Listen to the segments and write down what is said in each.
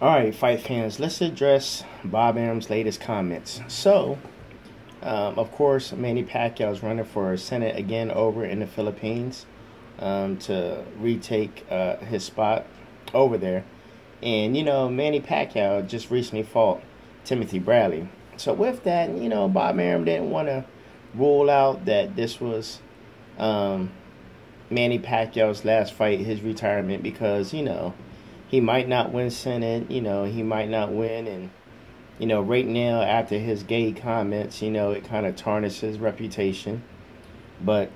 All right, fight fans, let's address Bob Arum's latest comments. So, um, of course, Manny Pacquiao is running for Senate again over in the Philippines um, to retake uh, his spot over there. And, you know, Manny Pacquiao just recently fought Timothy Bradley. So, with that, you know, Bob Arum didn't want to rule out that this was um, Manny Pacquiao's last fight, his retirement, because, you know, he might not win Senate, you know, he might not win. And, you know, right now, after his gay comments, you know, it kind of tarnishes his reputation. But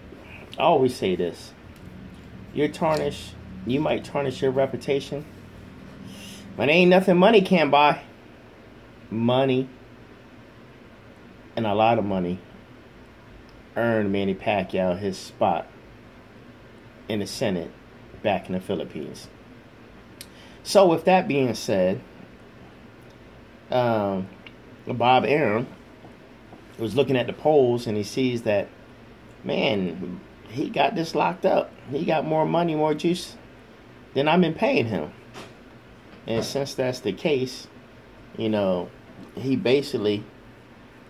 I always say this you're tarnished, you might tarnish your reputation. But ain't nothing money can't buy. Money and a lot of money earned Manny Pacquiao his spot in the Senate back in the Philippines. So, with that being said, um, Bob Arum was looking at the polls and he sees that, man, he got this locked up. He got more money, more juice than I've been paying him. And since that's the case, you know, he basically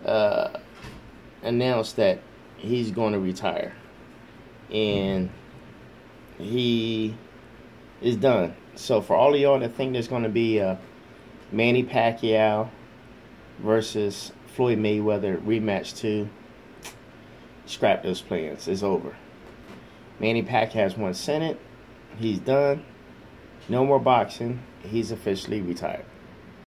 uh, announced that he's going to retire. And he is done. So for all of y'all that think there's going to be a Manny Pacquiao versus Floyd Mayweather rematch two, scrap those plans. It's over. Manny Pacquiao has won Senate. He's done. No more boxing. He's officially retired.